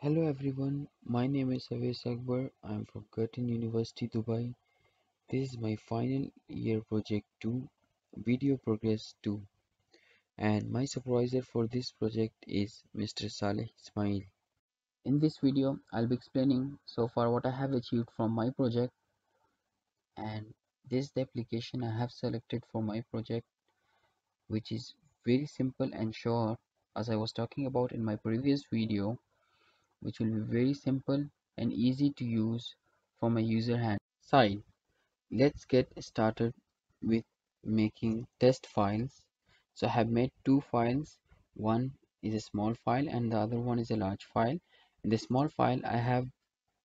Hello everyone, my name is Awais Akbar. I am from Curtin University, Dubai. This is my final year project 2, video progress 2, and my supervisor for this project is Mr. Saleh Ismail. In this video, I'll be explaining so far what I have achieved from my project and this is the application I have selected for my project which is very simple and short as I was talking about in my previous video which will be very simple and easy to use from a user hand side. Let's get started with making test files. So I have made two files. One is a small file and the other one is a large file. In the small file I have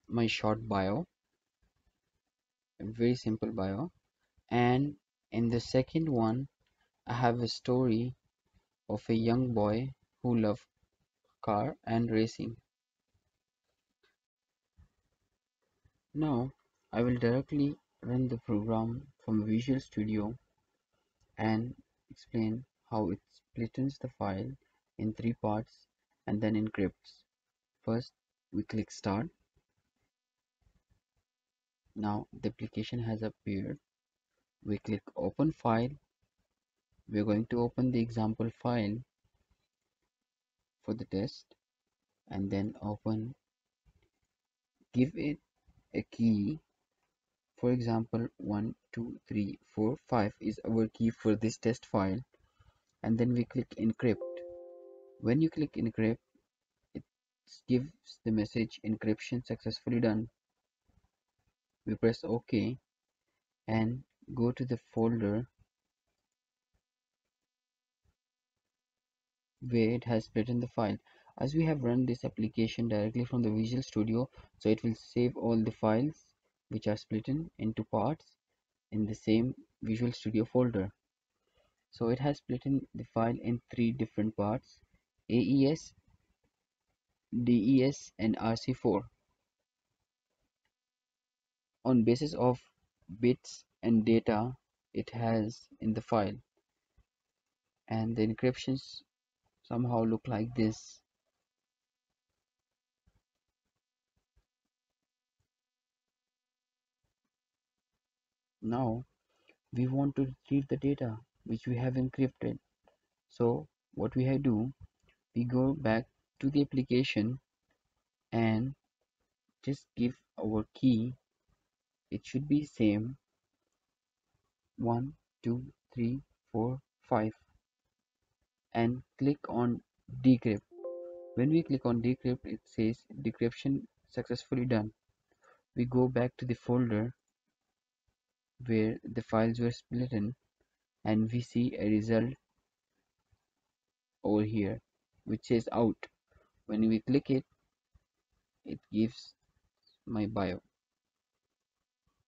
my short bio, a very simple bio and in the second one I have a story of a young boy who loved car and racing. Now I will directly run the program from Visual Studio and explain how it splits the file in three parts and then encrypts. First we click start. Now the application has appeared. We click open file. We're going to open the example file for the test and then open give it a key. For example 1 2 3 4 5 is our key for this test file. And then we click encrypt. When you click encrypt it gives the message encryption successfully done. We press ok and go to the folder where it has written the file as we have run this application directly from the Visual Studio so it will save all the files which are split in into parts in the same Visual Studio folder. So it has split in the file in three different parts AES DES and RC4 on basis of bits and data it has in the file and the encryptions somehow look like this now we want to retrieve the data which we have encrypted. So what we have do we go back to the application and just give our key. It should be same. 1 2 3 4 5 and click on decrypt. When we click on decrypt it says decryption successfully done. We go back to the folder where the files were split in and we see a result over here which says out. When we click it it gives my bio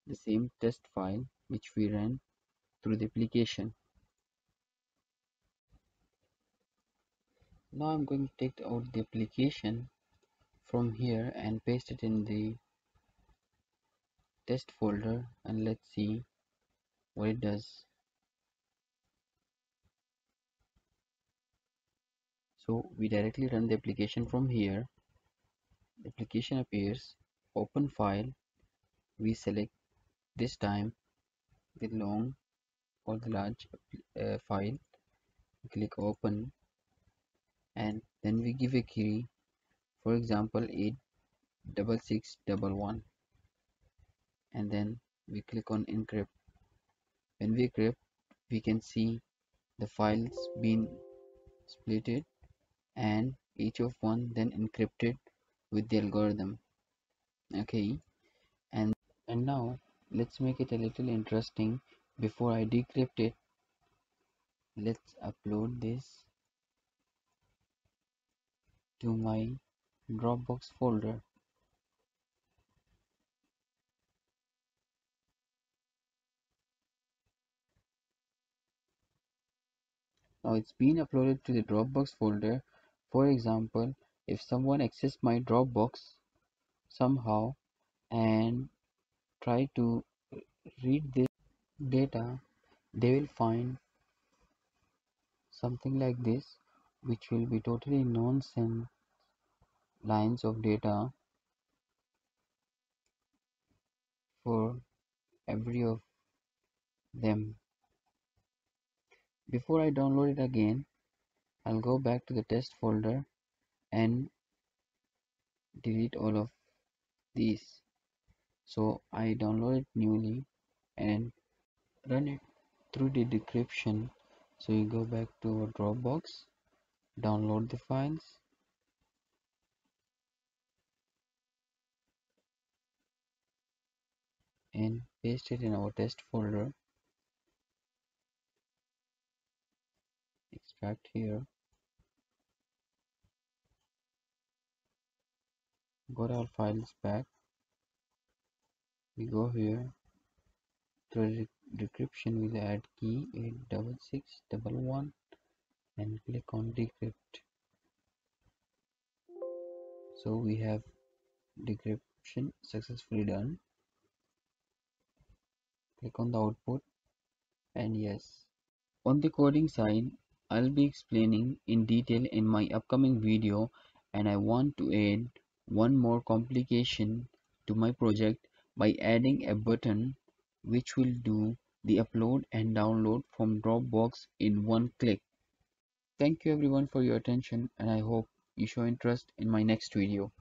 the same test file which we ran through the application. Now I'm going to take out the application from here and paste it in the test folder and let's see what it does so we directly run the application from here. The application appears. Open file. We select this time the long or the large uh, file. Click open and then we give a key. For example 86611 and then we click on encrypt. When we encrypt we can see the files being splitted and each of one then encrypted with the algorithm. Okay. And and now let's make it a little interesting. Before I decrypt it let's upload this to my Dropbox folder Now it's been uploaded to the Dropbox folder. For example, if someone accessed my Dropbox somehow and try to read this data, they will find something like this which will be totally nonsense lines of data for every of them. Before I download it again, I'll go back to the test folder and delete all of these. So I download it newly and run it through the decryption. So you go back to our Dropbox, download the files and paste it in our test folder extract here. Got our files back. We go here. To decryption we'll add key 86611 and click on decrypt. So we have decryption successfully done. Click on the output and yes. On the coding side I'll be explaining in detail in my upcoming video and I want to add one more complication to my project by adding a button which will do the upload and download from Dropbox in one click. Thank you everyone for your attention and I hope you show interest in my next video.